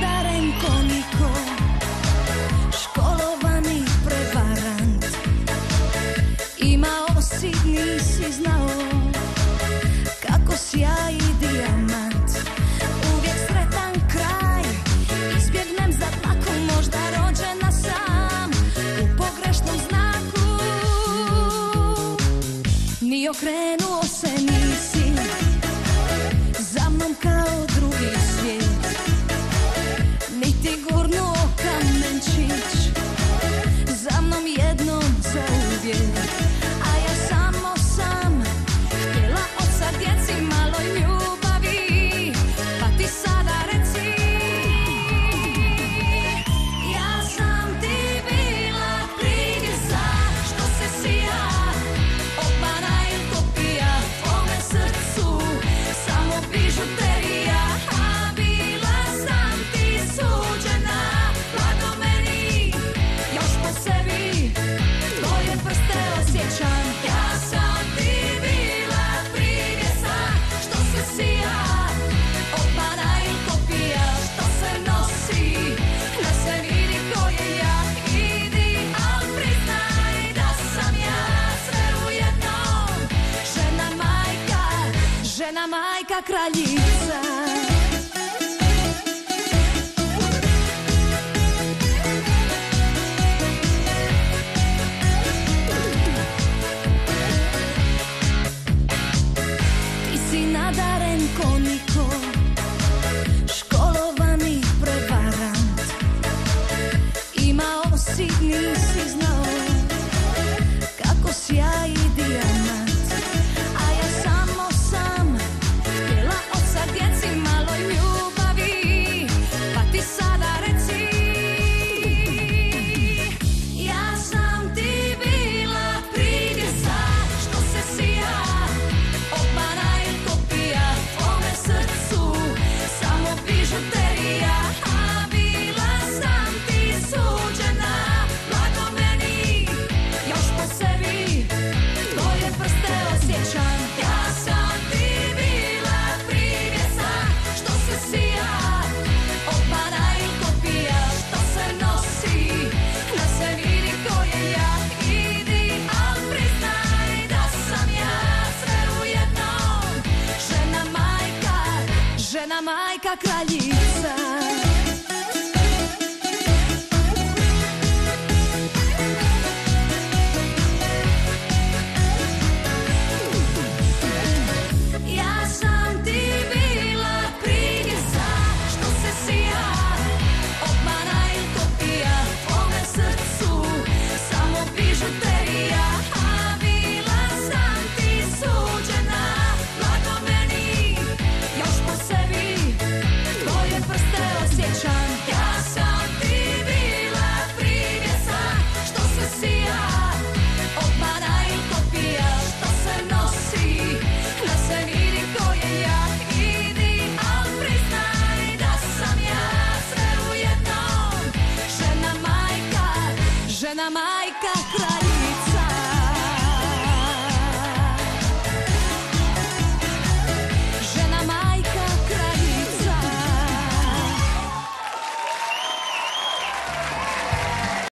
vlada Renkoniko, školovani prevarant. Imao si, nisi znao kako sjaji dijamant. Uvijek sretan kraj, izbjegnem za tlakom, možda rođena sam u pogrešnom znaku. Ni okrenuo se nisi, za mnom kao drugi svijet. Jamaica, kraljica как ловиться. że na majkach kraj